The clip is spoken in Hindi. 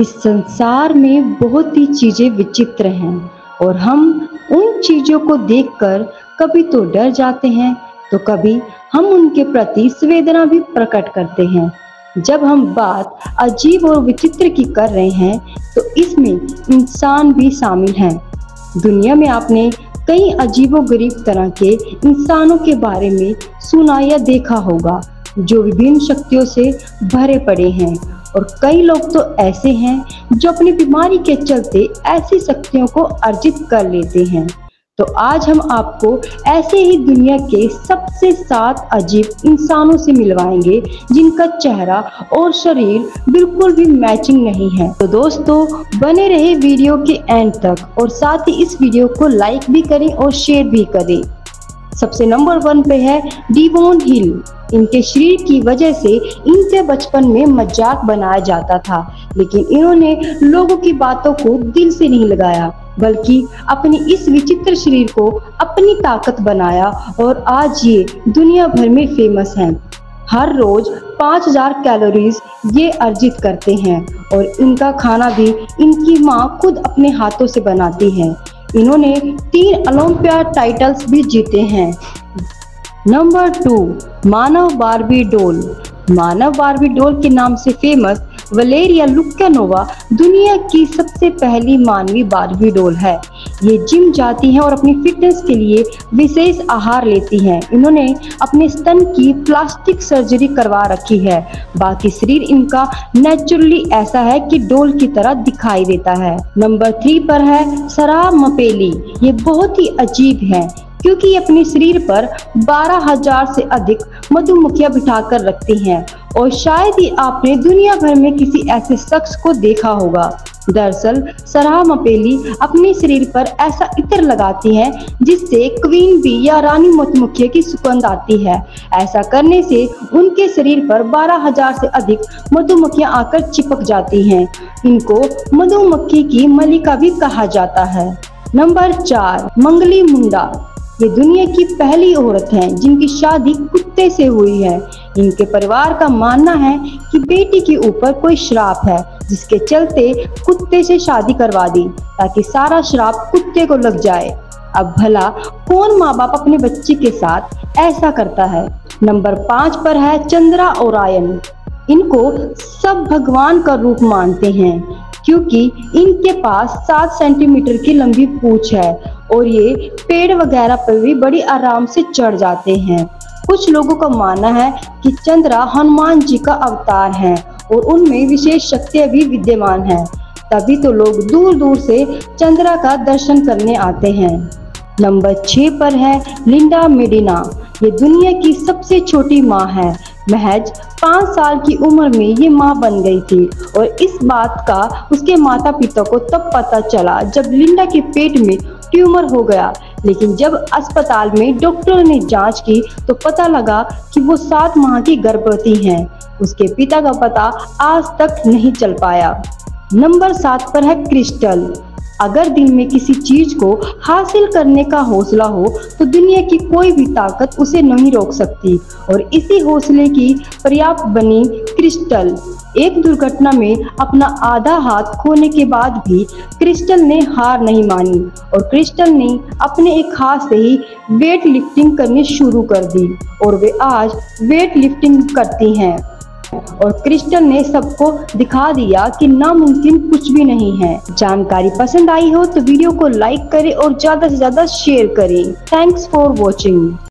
इस संसार में बहुत ही चीज़ें विचित्र हैं और हम उन चीज़ों को देखकर कभी तो डर जाते हैं तो कभी हम उनके प्रति संवेदना भी प्रकट करते हैं। जब हम बात अजीब और विचित्र की कर रहे हैं तो इसमें इंसान भी शामिल हैं। दुनिया में आपने कई अजीबो गरीब तरह के इंसानों के बारे में सुना या देखा होगा, जो विभिन्न शक्तियों से भरे पड़े हैं और कई लोग तो ऐसे हैं जो अपनी बीमारी के चलते ऐसी शक्तियों को अर्जित कर लेते हैं। तो आज हम आपको ऐसे ही दुनिया के सबसे सात अजीब इंसानों से मिलवाएँगे, जिनका चेहरा और शरीर बिल्कुल भी मैचिंग नहीं है। तो दोस्तों, बने रहे वीडियो के एंड तक और साथ ही इस वीडियो को लाइक भी करें और शेयर भी करें। सबसे नंबर वन पे है डिवोन हिल। इनके शरीर की वजह से इनसे बचपन में मज़ाक बनाया जाता था, लेकिन इन्होंने लोगों की बातों को दिल से नहीं लगाया, बल्कि अपनी इस विचित्र शरीर को अपनी ताकत बनाया और आज ये दुनिया भर में फ़ेमस हैं। हर रोज 5000 कैलोरीज ये अर्जित करते हैं और इनका खाना भी इनकी माँ खुद अपने हाथों से बनाती है। इन्होंने तीन ओलंपिया टाइटल्स भी जीते हैं। नंबर टू मानव बारबी डोल। मानव बारबी डोल के नाम से फ़ेमस वलेरिया लुक्यानोवा दुनिया की सबसे पहली मानवी बारबी डोल है। ये जिम जाती हैं और अपनी फिटनेस के लिए विशेष आहार लेती हैं। इन्होंने अपने स्तन की प्लास्टिक सर्जरी करवा रखी है। बाकी शरीर इनका नेचुरली ऐसा है कि डोल की तरह दिखाई देता है। नंबर थ्री पर है सरा मपेली। ये बहुत ही अजीब है, क्योंकि ये अपने शरीर पर बारह हज़ार से अधिक मधुमक्खियाँ बिठाकर रखती हैं। और शायद ही आपने दुनिया भर में किसी ऐसे शख्स को देखा होगा। दरअसल, सराह मपेली अपने शरीर पर ऐसा इत्र लगाती है, जिससे क्वीन बी या रानी मधुमक्खी की सुगंध आती है। ऐसा करने से उनके शरीर पर बारह हज़ार से अधिक मधुमक्खियाँ आकर चिपक जाती हैं। इनको मधुमक्खी की मलिका भी कहा जाता है। नंबर चार, मंगली मुंडा। ये दुनिया की पहली औरत हैं, जिनकी शादी कुत्ते से हुई है। इनके परिवार का मानना है कि बेटी के ऊपर कोई श्राप है जिसके चलते कुत्ते से शादी करवा दी, ताकि सारा श्राप कुत्ते को लग जाए। अब भला कौन माँ बाप अपने बच्चे के साथ ऐसा करता है? नंबर पाँच पर है चंद्रा ओरायन इनको सब भगवान का रूप मानते हैं, क्योंकि इनके पास सात सेंटीमीटर की लंबी पूछ है और ये पेड़ वगैरह पर भी बड़ी आराम से चढ़ जाते हैं। कुछ लोगों का मानना है कि चंद्रा हनुमान जी का अवतार है। और उनमें विशेष शक्तियाँ भी विद्यमान हैं। तभी तो लोग दूर दूर से चंद्रा का दर्शन करने आते हैं। नंबर छह पर है लिंडा मेडिना। ये दुनिया की सबसे छोटी माँ है। महज पाँच साल की उम्र में ये माँ बन गई थी और इस बात का उसके माता पिता को तब पता चला जब लिंडा के पेट में ट्यूमर हो गया। लेकिन जब अस्पताल में डॉक्टर ने जाँच की तो पता लगा कि वो सात माह की गर्भवती हैं। उसके पिता का पता आज तक नहीं चल पाया। नंबर सात पर है क्रिस्टल। अगर दिल में किसी चीज़ को हासिल करने का हौसला हो तो दुनिया की कोई भी ताकत उसे नहीं रोक सकती। और इसी हौसले की पर्याप्त बनी क्रिस्टल। एक दुर्घटना में अपना आधा हाथ खोने के बाद भी क्रिस्टल ने हार नहीं मानी और क्रिस्टल ने अपने एक हाथ से ही वेट लिफ्टिंग करनी शुरू कर दी। और वे आज वेट लिफ्टिंग करती हैं। और क्रिस्टन ने सबको दिखा दिया कि नामुमकिन कुछ भी नहीं है। जानकारी पसंद आई हो तो वीडियो को लाइक करें और ज़्यादा से ज़्यादा शेयर करें। Thanks for watching